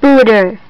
booter